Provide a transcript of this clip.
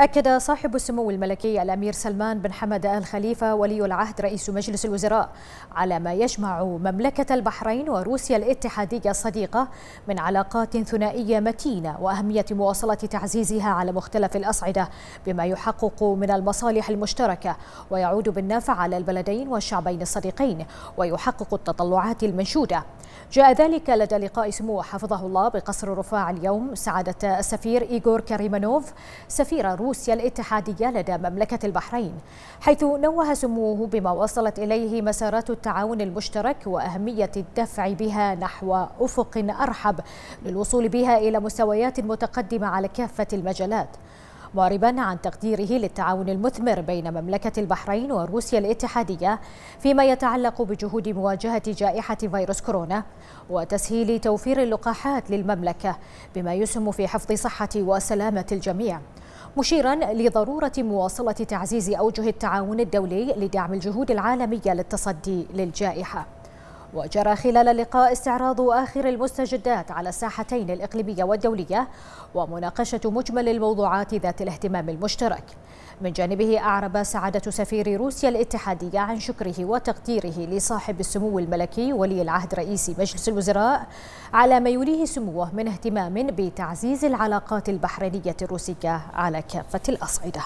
أكد صاحب السمو الملكي الأمير سلمان بن حمد آل خليفة ولي العهد رئيس مجلس الوزراء على ما يجمع مملكة البحرين وروسيا الاتحادية الصديقة من علاقات ثنائية متينة وأهمية مواصلة تعزيزها على مختلف الأصعدة بما يحقق من المصالح المشتركة ويعود بالنفع على البلدين والشعبين الصديقين ويحقق التطلعات المنشودة. جاء ذلك لدى لقاء سمو حفظه الله بقصر رفاع اليوم سعادة السفير إيغور كاريمانوف سفير روسيا الاتحادية لدى مملكة البحرين حيث نوه سموه بما وصلت إليه مسارات التعاون المشترك وأهمية الدفع بها نحو أفق أرحب للوصول بها إلى مستويات متقدمة على كافة المجالات. معربا عن تقديره للتعاون المثمر بين مملكة البحرين وروسيا الاتحادية فيما يتعلق بجهود مواجهة جائحة فيروس كورونا وتسهيل توفير اللقاحات للمملكة بما يسهم في حفظ صحة وسلامة الجميع. مشيرا لضرورة مواصلة تعزيز أوجه التعاون الدولي لدعم الجهود العالمية للتصدي للجائحة. وجرى خلال اللقاء استعراض آخر المستجدات على الساحتين الإقليمية والدولية ومناقشة مجمل الموضوعات ذات الاهتمام المشترك. من جانبه أعرب سعادة سفير روسيا الاتحادية عن شكره وتقديره لصاحب السمو الملكي ولي العهد رئيس مجلس الوزراء على ما يوليه سموه من اهتمام بتعزيز العلاقات البحرينية الروسية على كافة الأصعدة.